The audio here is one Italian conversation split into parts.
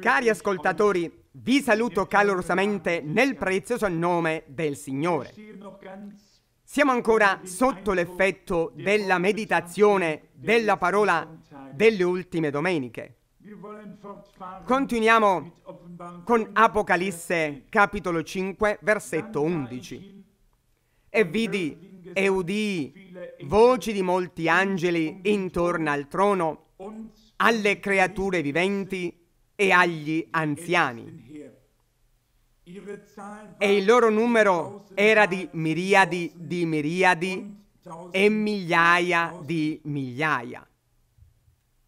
Cari ascoltatori, vi saluto calorosamente nel prezioso nome del. Signore. Siamo ancora sotto l'effetto della meditazione della parola delle ultime domeniche. Continuiamo con 5, Apocalisse capitolo 5 versetto 11. E vidi e udii voci di molti angeli intorno al trono, alle creature viventi e agli anziani. E il loro numero era di miriadi di miriadi e migliaia di migliaia.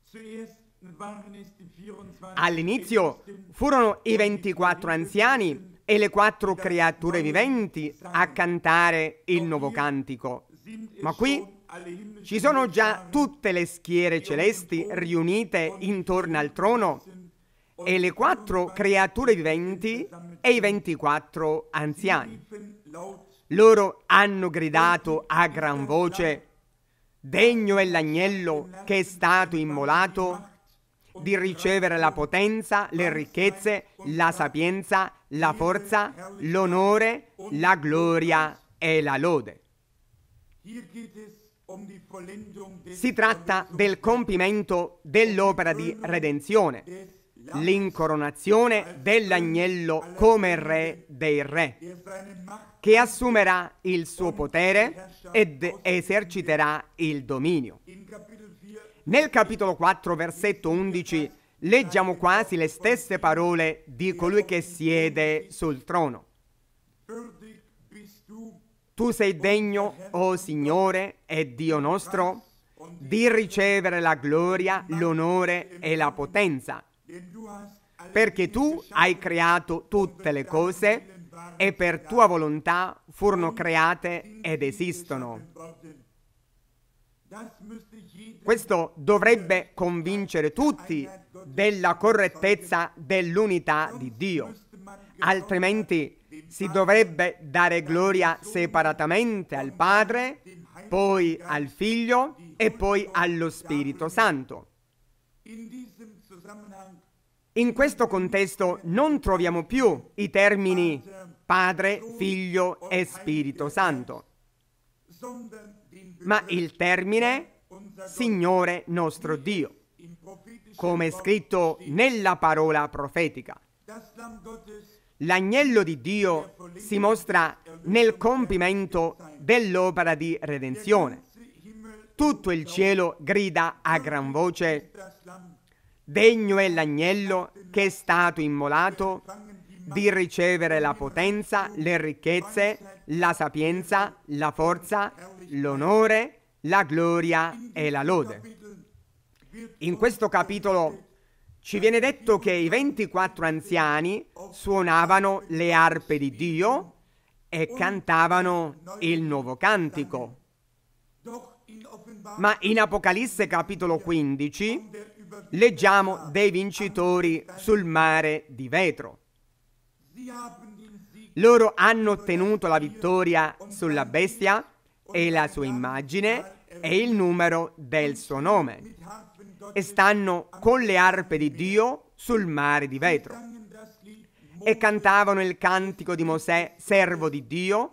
Zuerst waren es die 24 All'inizio furono i 24 anziani e le quattro creature viventi a cantare il nuovo cantico. Ma qui Ci sono già tutte le schiere celesti riunite intorno al trono e le quattro creature viventi e i 24 anziani. Loro hanno gridato a gran voce, degno è l'agnello che è stato immolato di ricevere la potenza, le ricchezze, la sapienza, la forza, l'onore, la gloria e la lode. Si tratta del compimento dell'opera di redenzione, l'incoronazione dell'agnello come re dei re, che assumerà il suo potere ed eserciterà il dominio. In Kapitel 4 Nel capitolo 4, versetto 11, leggiamo quasi le stesse parole di colui che siede sul trono. Tu sei degno, o Signore e Dio nostro, di ricevere la gloria, l'onore e la potenza, perché tu hai creato tutte le cose e per tua volontà furono create ed esistono. Questo dovrebbe convincere tutti della correttezza dell'unità di Dio. Altrimenti si dovrebbe dare gloria separatamente al Padre, poi al Figlio e poi allo Spirito Santo. in questo contesto non troviamo più i termini Padre, Figlio e Spirito Santo, ma il termine Signore nostro Dio, come è scritto nella parola profetica. L'agnello di Dio si mostra nel compimento dell'opera di redenzione. Tutto il cielo grida a gran voce, degno è l'agnello che è stato immolato di ricevere la potenza, le ricchezze, la sapienza, la forza, l'onore, la gloria e la lode. In questo capitolo ci viene detto che i 24 anziani suonavano le arpe di Dio e cantavano il nuovo cantico. Ma in Apocalisse capitolo 15 der über leggiamo dei vincitori sul mare di vetro. Loro hanno ottenuto la vittoria sulla bestia e la sua immagine e il numero del suo nome. E stanno con le arpe di Dio sul mare di vetro. E cantavano il cantico di Mosè, servo di Dio,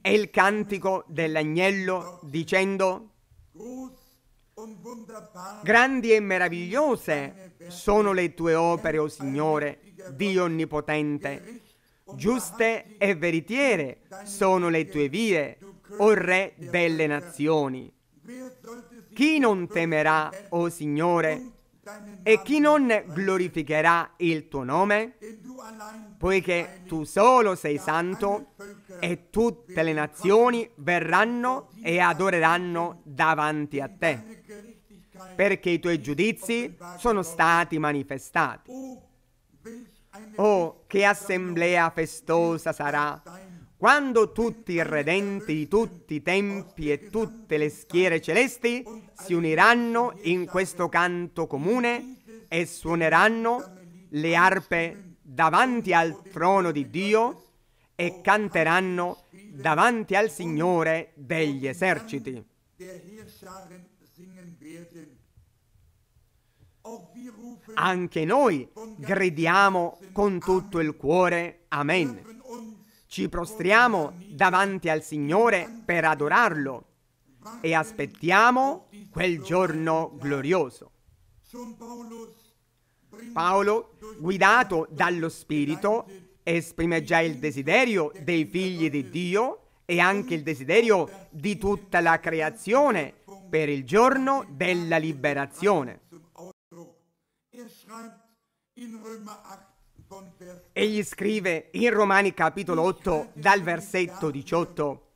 e il cantico dell'agnello dicendo Grandi e meravigliose sono le tue opere, o Signore, Dio Onnipotente. Giuste e veritiere sono le tue vie, o Re delle nazioni. Chi non temerà, o Signore, deinen e chi non glorificherà il tuo nome? Poiché tu solo sei santo e tutte le nazioni verranno e adoreranno davanti a te, perché i tuoi giudizi sono stati manifestati. Oh che assemblea festosa sarà quando tutti i redenti di tutti i tempi e tutte le schiere celesti si uniranno in questo canto comune e suoneranno le arpe davanti al trono di Dio e canteranno davanti al Signore degli eserciti. Anche noi gridiamo con tutto il cuore Amen. Ci prostriamo davanti al Signore per adorarlo e aspettiamo quel giorno glorioso. Paolo, guidato dallo Spirito, esprime già il desiderio dei figli di Dio e anche il desiderio di tutta la creazione per il giorno della liberazione. Egli scrive in Romani capitolo 8 dal versetto 18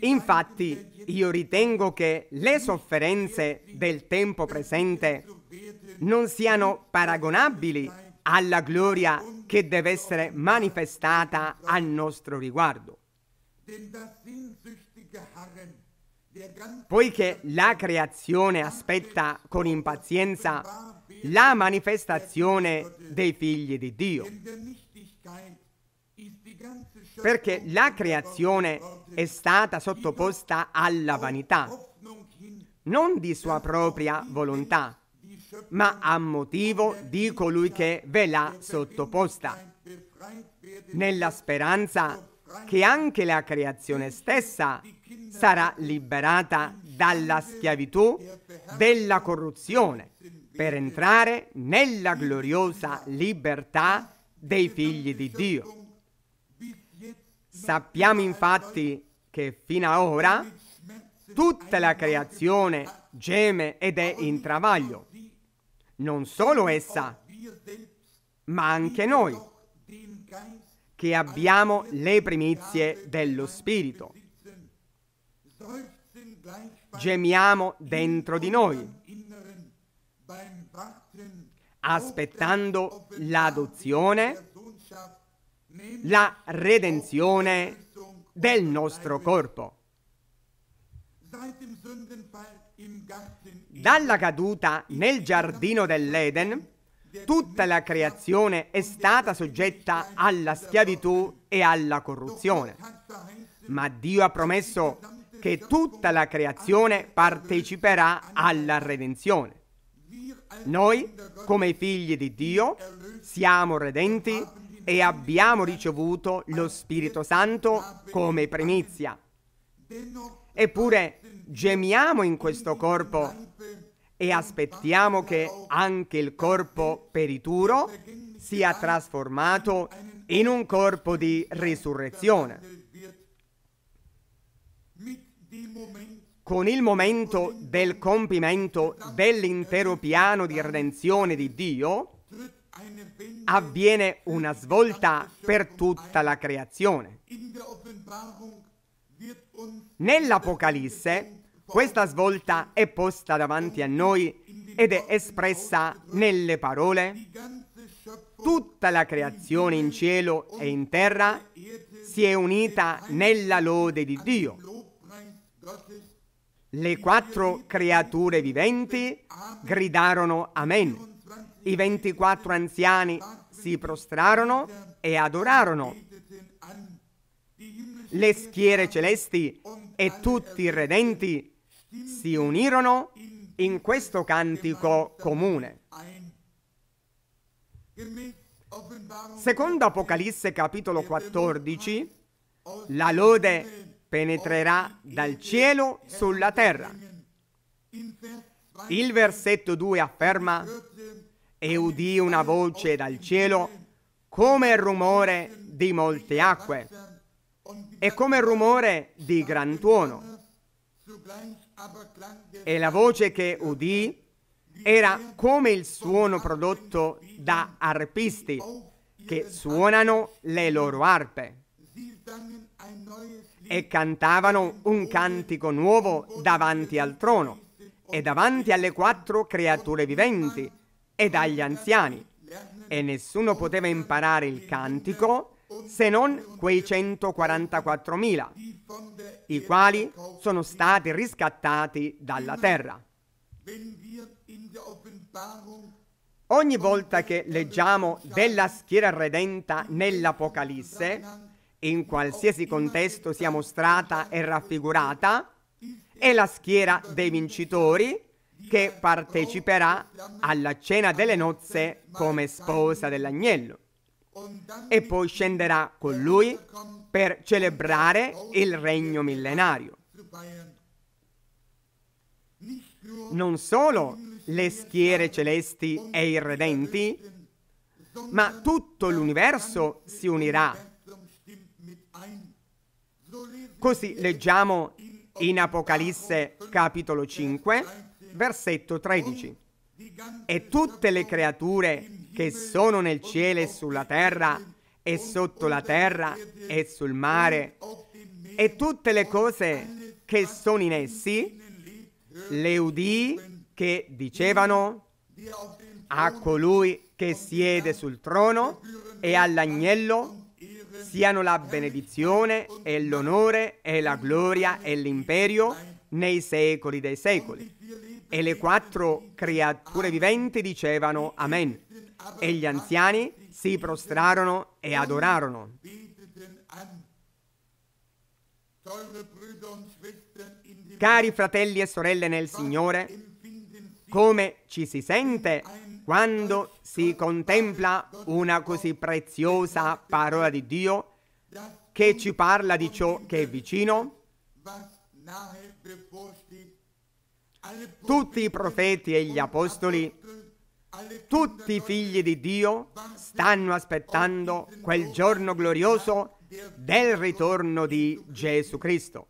Infatti io ritengo che le sofferenze del tempo presente non siano paragonabili alla gloria che deve essere manifestata al nostro riguardo, denn das sehnsüchtige Harren poiché la creazione aspetta con impazienza la manifestazione dei figli di Dio. perché la creazione è stata sottoposta alla vanità, non di sua propria volontà, ma a motivo di colui che ve l'ha sottoposta, nella speranza che anche la creazione stessa sarà liberata dalla schiavitù della corruzione per entrare nella gloriosa libertà dei figli di Dio. Sappiamo infatti che fino ad ora tutta la creazione geme ed è in travaglio. Non solo essa, ma anche noi, che abbiamo le primizie dello Spirito. Gemiamo dentro di noi, aspettando l'adozione, la redenzione del nostro corpo. Dalla caduta nel giardino dell'Eden, tutta la creazione è stata soggetta alla schiavitù e alla corruzione. Ma Dio ha promesso che tutta la creazione parteciperà alla redenzione. Noi, come figli di Dio, siamo redenti e abbiamo ricevuto lo Spirito Santo come primizia. Eppure gemiamo in questo corpo e aspettiamo che anche il corpo perituro sia trasformato in un corpo di risurrezione. Con il momento del compimento dell'intero piano di redenzione di Dio, avviene una svolta per tutta la creazione. Nell'Apocalisse questa svolta è posta davanti a noi ed è espressa nelle parole tutta la creazione in cielo e in terra si è unita nella lode di Dio. Le quattro creature viventi gridarono Amen. I 24 anziani si prostrarono e adorarono. Le schiere celesti e tutti i redenti si unirono in questo cantico comune. Secondo Apocalisse capitolo 14, la lode penetrerà dal cielo sulla terra. in Vers 2 Il versetto 2 afferma e udì una voce dal cielo come il rumore di molte acque e come il rumore di gran tuono. E la voce che udì era come il suono prodotto da arpisti che suonano le loro arpe E cantavano un cantico nuovo davanti al trono e davanti alle quattro creature viventi e agli anziani. E nessuno poteva imparare il cantico se non quei 144.000, die von der i quali sono stati riscattati dalla terra. Ogni volta che leggiamo della schiera redenta nell'Apocalisse, in qualsiasi contesto sia mostrata e raffigurata, è la schiera dei vincitori che parteciperà alla cena delle nozze come sposa dell'agnello e poi scenderà con lui per celebrare il regno millenario. Non solo le schiere celesti e i redenti, ma tutto l'universo si unirà. Così leggiamo in Apocalisse capitolo 5, versetto 13. E tutte le creature che sono nel cielo e sulla terra e sotto la terra e sul mare e tutte le cose che sono in essi, le udì che dicevano a colui che siede sul trono e all'agnello siano la benedizione e l'onore e la gloria e l'imperio nei secoli dei secoli. E le quattro creature viventi dicevano Amen. E gli anziani si prostrarono e adorarono. Cari fratelli e sorelle nel Signore, come ci si sente quando si contempla una così preziosa parola di Dio che ci parla di ciò che è vicino? Tutti i profeti e gli apostoli, tutti i figli di Dio stanno aspettando quel giorno glorioso del ritorno di Gesù Cristo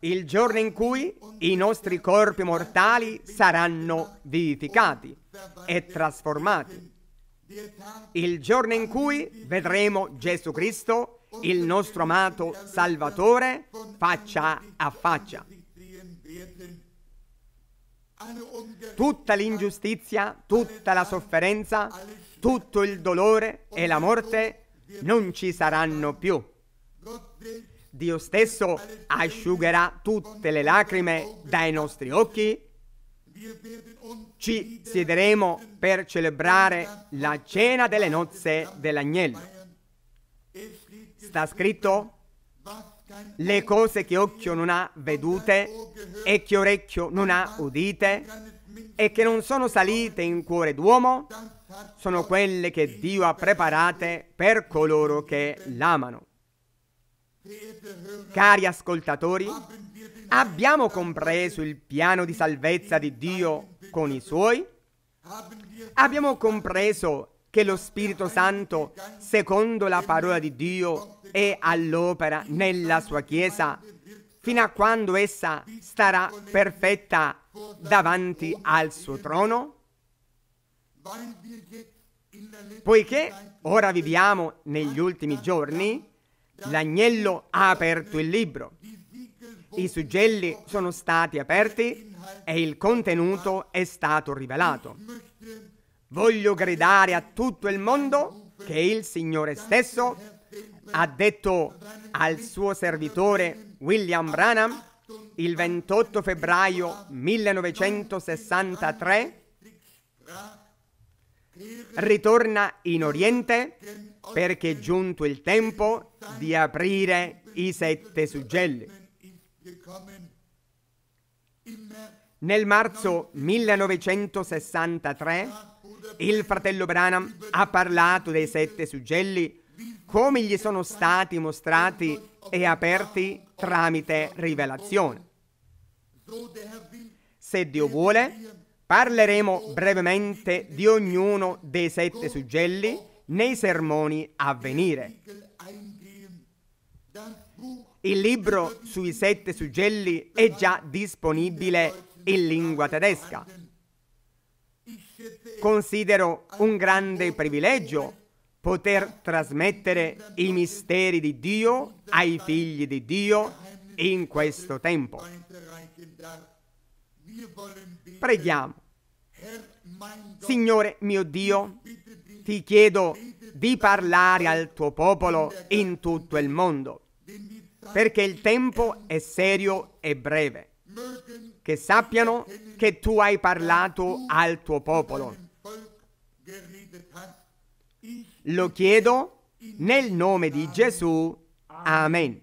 il giorno in cui i nostri corpi mortali saranno vivificati e trasformati, il giorno in cui vedremo Gesù Cristo, il nostro amato Salvatore, faccia a faccia. Tutta l'ingiustizia, tutta la sofferenza, tutto il dolore e la morte non ci saranno più. Dio stesso asciugherà tutte le lacrime dai nostri occhi. Ci siederemo per celebrare la cena delle nozze dell'agnello. Sta scritto le cose che occhio non ha vedute e che orecchio non ha udite e che non sono salite in cuore d'uomo sono quelle che Dio ha preparate per coloro che l'amano. Cari ascoltatori, abbiamo compreso il piano di salvezza di Dio con i suoi? Abbiamo compreso che lo Spirito Santo, secondo la parola di Dio, è all'opera nella sua Chiesa fino a quando essa starà perfetta davanti al suo trono? Poiché ora viviamo negli ultimi giorni, L'agnello ha aperto il libro. I suggelli sono stati aperti e il contenuto è stato rivelato. Voglio gridare a tutto il mondo che il Signore stesso ha detto al suo servitore William Branham il 28 febbraio 1963 ritorna in Oriente perché è giunto il tempo di aprire i sette suggelli. Nel marzo 1963 il fratello Branham ha parlato dei sette suggelli come gli sono stati mostrati e aperti tramite rivelazione. Se Dio vuole, parleremo brevemente di ognuno dei sette suggelli nei sermoni a venire. Il libro sui sette suggelli è già disponibile in lingua tedesca. Considero un grande privilegio poter trasmettere i misteri di Dio ai figli di Dio in questo tempo. Preghiamo. Signore mio Dio, ti chiedo di parlare al tuo popolo in tutto il mondo, perché il tempo è serio e breve. Che sappiano che tu hai parlato al tuo popolo. Lo chiedo nel nome di Gesù. Amen.